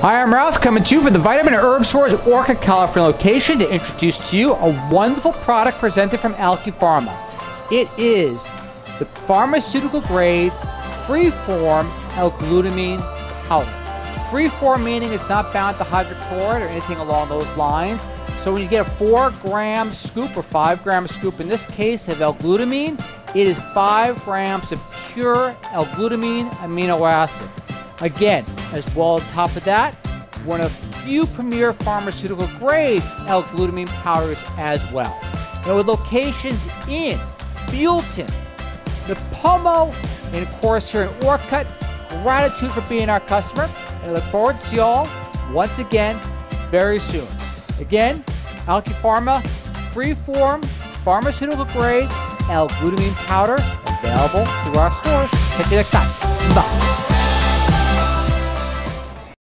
Hi, I'm Ralph coming to you from the Vitamin Herb Stores Orcutt, California location to introduce to you a wonderful product presented from AlchePharma. It is the pharmaceutical grade free-form L-glutamine powder. Free-form meaning it's not bound to hydrochloride or anything along those lines. So when you get a four gram scoop or five gram scoop, in this case of L-glutamine, it is five grams of pure L-glutamine amino acid. Again, as well on top of that, one of few premier pharmaceutical grade L-glutamine powders as well. Now with locations in Buellton, Nipomo, and of course here in Orcutt, gratitude for being our customer. And I look forward to see y'all once again very soon. Again, AlchePharma, free-form, pharmaceutical grade L-glutamine powder available through our stores. Catch you next time. Bye.